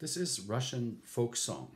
This is Russian folk song.